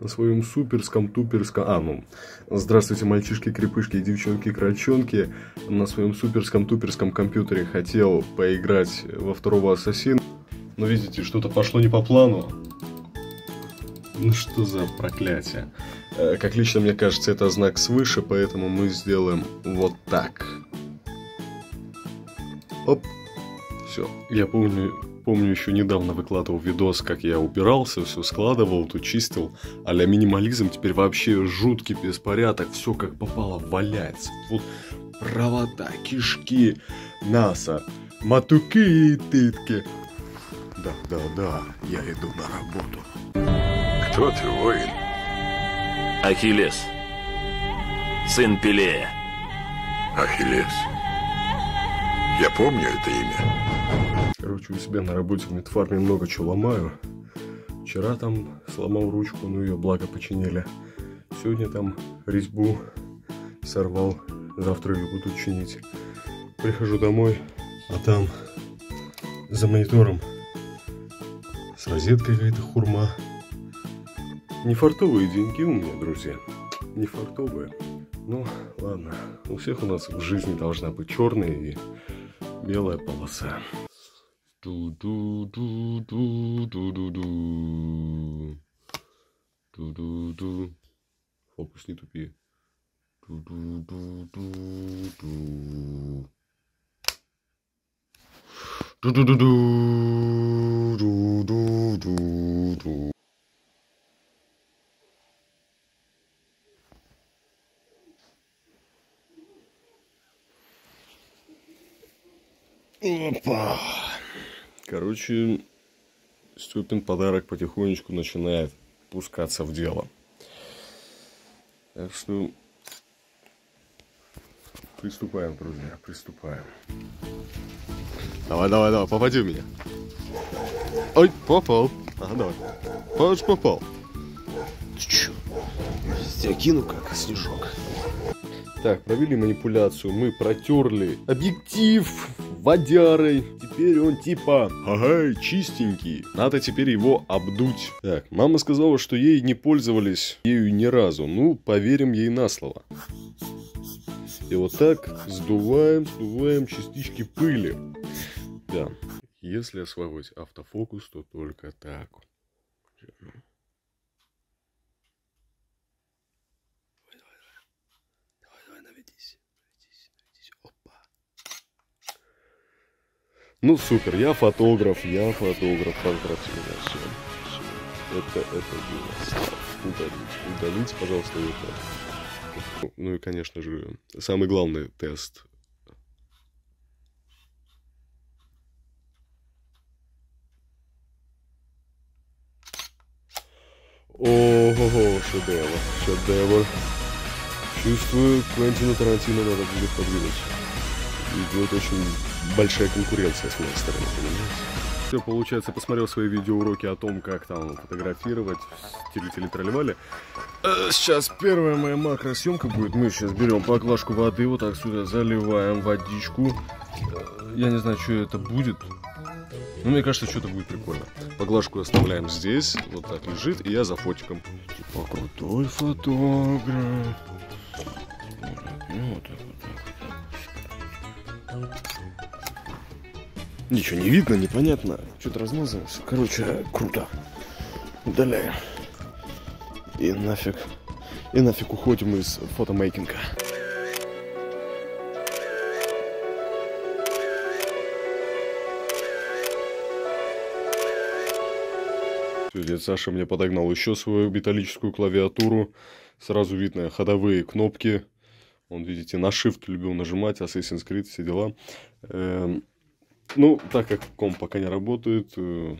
на своем суперском, туперском... А, ну, здравствуйте, мальчишки, крепышки, девчонки, крольчонки. На своем суперском, туперском компьютере хотел поиграть во второго ассасина. Но видите, что-то пошло не по плану. Ну что за проклятие. Э, как лично мне кажется, это знак свыше, поэтому мы сделаем вот так. Оп. Все. Я помню, помню, еще недавно выкладывал видос, как я убирался, все складывал, тут чистил. а минимализм теперь вообще жуткий беспорядок, все как попало валяется. Вот провода, кишки, НАСА, матуки и тытки. Да, да, да, я иду на работу. Кто ты, воин? Ахиллес. Сын Пелея. Ахиллес. Я помню это имя. Короче, у себя на работе в медфарме много чего ломаю. Вчера там сломал ручку, но ее благо починили. Сегодня там резьбу сорвал, завтра ее буду чинить. Прихожу домой, а там за монитором с розеткой какая-то хурма. Не фартовые деньги у меня, друзья. Не фартовые. Ну, ладно. У всех у нас в жизни должна быть черная и белая полоса. Ду-ду-ду-ду-ду-ду-ду. Ду-ду-ду. Фокус, не тупи. Ду-ду-ду-ду-ду. Ду-ду-ду-ду-ду-ду-ду. Опа. Короче, Степин подарок потихонечку начинает пускаться в дело. Так что приступаем, друзья, приступаем. Давай, давай, давай, попади в меня. Ой, попал. Ага, давай. Паш, попал. Ты чё? Я кину как снежок. Так, провели манипуляцию, мы протерли объектив водярой. Теперь он типа, ага, чистенький. Надо теперь его обдуть. Так, мама сказала, что ей не пользовались ею ни разу. Ну, поверим ей на слово. И вот так сдуваем, сдуваем частички пыли. Да. Если освободить автофокус, то только так. Ну, супер, я фотограф, я фотограф, поздравьте меня, все. все. Это, это было. Удалить, удалить, пожалуйста, это. Ну и, конечно же, самый главный тест. Ого, шедевр, шедевр. Чувствую, Квентина Тарантино надо будет подвинуть. Идет очень большая конкуренция с моей стороны, понимаете? Все, получается, посмотрел свои видеоуроки о том, как там фотографировать, стилители тролливали. А сейчас первая моя макросъемка будет. Мы сейчас берем поклажку воды, вот так сюда заливаем водичку. Э, я не знаю, что это будет. Но мне кажется, что-то будет прикольно. Поглажку оставляем здесь, вот так лежит, и я за фотиком. Типа крутой фотограф. Вот так, вот так, вот так. Ничего не видно, непонятно. Что-то размазалось. Короче, круто. Удаляем. И нафиг. И нафиг уходим из фотомейкинга. Дед Саша мне подогнал еще свою металлическую клавиатуру. Сразу видно ходовые кнопки. Он, видите, на Shift любил нажимать, Assassin's Creed, все дела. Эм, ну, так как комп пока не работает, э,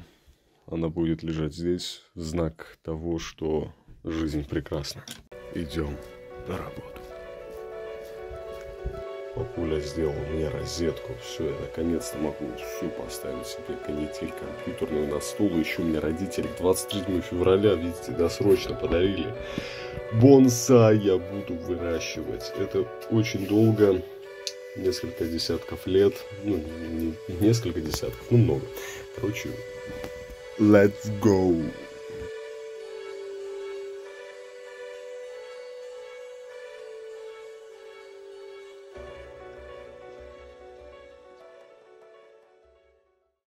она будет лежать здесь. Знак того, что жизнь прекрасна. Идем на работу. Папуля сделал мне розетку. Все, я наконец-то могу все поставить себе канитель компьютерную на стол. Еще мне родители 23 февраля, видите, досрочно подарили. Бонсай я буду выращивать. Это очень долго несколько десятков лет, ну, не несколько десятков, ну, много. Короче, let's go.